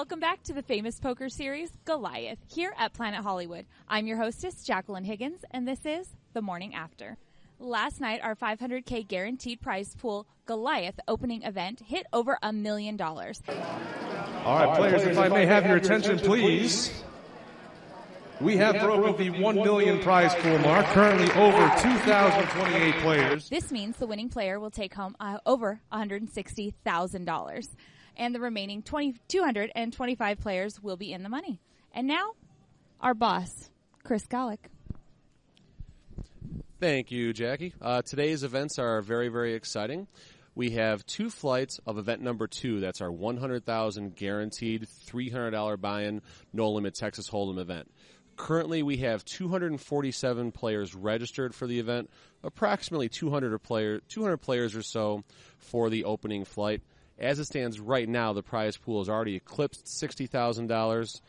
Welcome back to the Phamous poker series, Goliath, here at Planet Hollywood. I'm your hostess, Jacqueline Higgins, and this is The Morning After. Last night, our 500K guaranteed prize pool, Goliath opening event, hit over a million dollars. All right, players, if I may have your attention, please. We have broken the 1 million prize pool mark, currently over 2,028 players. This means the winning player will take home uh, over $160,000. And the remaining 20, 225 players will be in the money. And now, our boss, Chris Gawlik. Thank you, Jackie. Uh, today's events are very, very exciting. We have two flights of event number two. That's our 100,000 guaranteed $300 buy-in, no limit Texas Hold'em event. Currently, we have 247 players registered for the event, approximately 200 player, 200 players or so for the opening flight. As it stands right now, the prize pool has already eclipsed $60,000.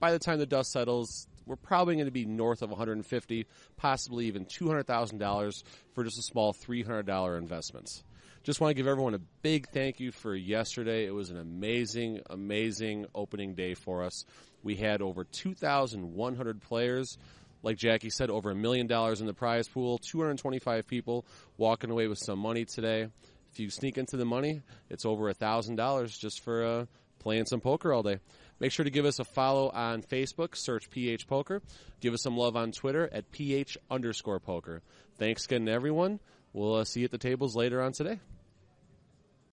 By the time the dust settles, we're probably going to be north of 150, possibly even $200,000 for just a small $300 investments. Just want to give everyone a big thank you for yesterday. It was an amazing, amazing opening day for us. We had over 2,100 players. Like Jackie said, over a million dollars in the prize pool, 225 people walking away with some money today. If you sneak into the money, it's over a $1,000 just for uh, playing some poker all day. Make sure to give us a follow on Facebook, search PH Poker. Give us some love on Twitter at PH underscore poker. Thanks again everyone. We'll uh, see you at the tables later on today.